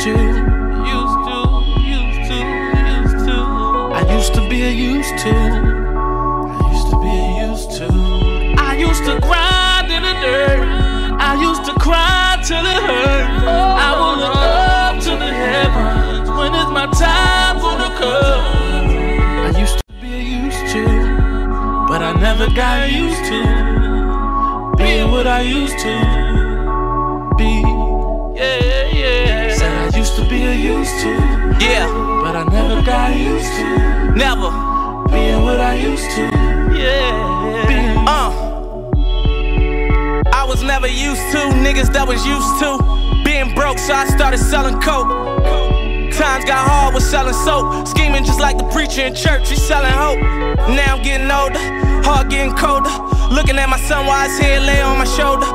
to. Used to, used to, used to. I used to be a used to. I used to be a used to. I used to grind in the dirt. I used to cry till it hurt. I will look up to the heavens. When is my time gonna come? I used to be a used to, but I never got used to. Being what I used to. Used to used to. Yeah, But I never got used to never. being what I used to. Yeah. Being Uh. I was never used to niggas that was used to being broke, so I started selling coke. Times got hard with selling soap. Scheming just like the preacher in church, he selling hope. Now I'm getting older, heart getting colder. Looking at my son while his head lay on my shoulder.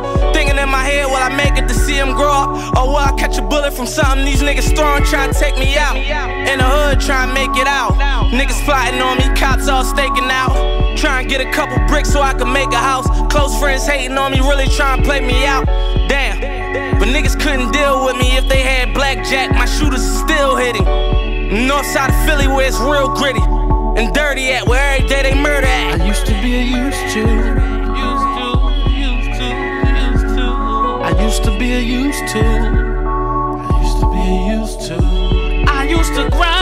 From something these niggas throwing, trying to take me out? In the hood, trying to make it out. Niggas plotting on me, cops all staking out. Trying to get a couple bricks so I can make a house. Close friends hating on me, really trying to play me out. Damn. But niggas couldn't deal with me if they had blackjack. My shooters are still hitting. North side of Philly where it's real gritty and dirty at, where every day they murder at. I used to be a used to. Used to, used to, used to. I used to be a used to. the ground.